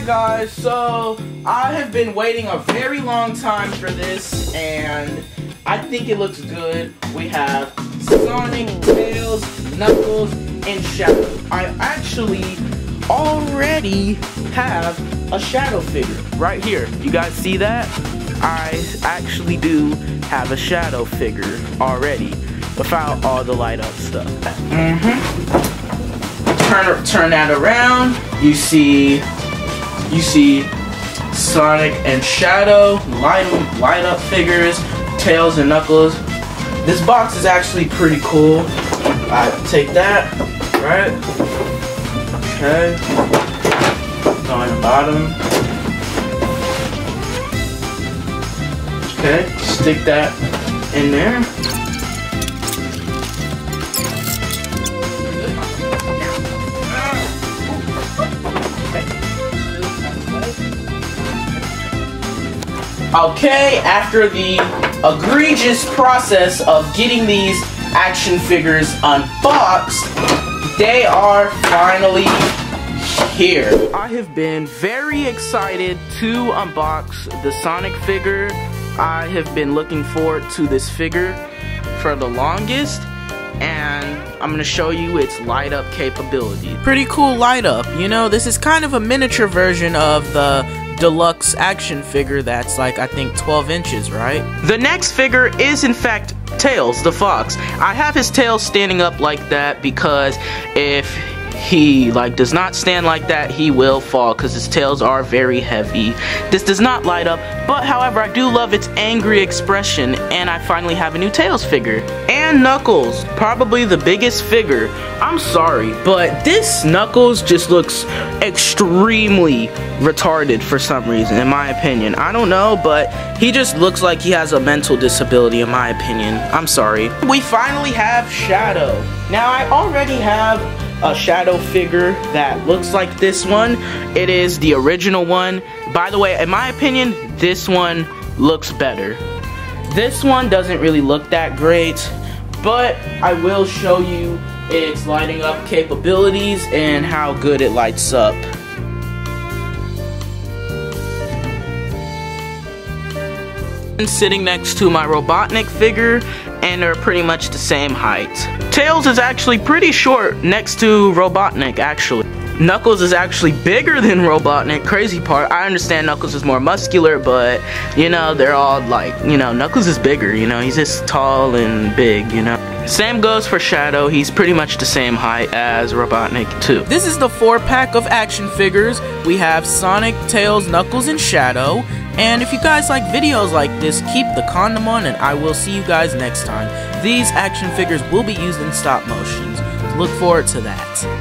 Alright guys, so I have been waiting a very long time for this and I think it looks good. We have Sonic, Tails, Knuckles, and Shadow. I actually already have a Shadow figure right here. You guys see that? I actually do have a Shadow figure already without all the light up stuff. Mm-hmm. Turn, turn that around. You see you see Sonic and Shadow, light up figures, Tails and Knuckles. This box is actually pretty cool. I take that, right? Okay. Go on the bottom. Okay, stick that in there. Okay, after the egregious process of getting these action figures unboxed, they are finally here. I have been very excited to unbox the Sonic figure. I have been looking forward to this figure for the longest and I'm gonna show you its light up capability. Pretty cool light up, you know, this is kind of a miniature version of the deluxe action figure that's like I think 12 inches, right? The next figure is in fact Tails the fox. I have his tail standing up like that because if he like does not stand like that he will fall because his tails are very heavy. This does not light up but however I do love its angry expression and I finally have a new tails figure. And Knuckles probably the biggest figure. I'm sorry but this Knuckles just looks extremely retarded for some reason in my opinion. I don't know but he just looks like he has a mental disability in my opinion. I'm sorry. We finally have Shadow. Now I already have a shadow figure that looks like this one. It is the original one. By the way, in my opinion, this one looks better. This one doesn't really look that great, but I will show you its lighting up capabilities and how good it lights up. Sitting next to my Robotnik figure and they're pretty much the same height. Tails is actually pretty short next to Robotnik, actually. Knuckles is actually bigger than Robotnik. Crazy part, I understand Knuckles is more muscular, but you know, they're all like, you know, Knuckles is bigger, you know, he's just tall and big, you know. Same goes for Shadow, he's pretty much the same height as Robotnik too. This is the four pack of action figures. We have Sonic, Tails, Knuckles, and Shadow. And if you guys like videos like this, keep the condom on and I will see you guys next time. These action figures will be used in stop motions. Look forward to that.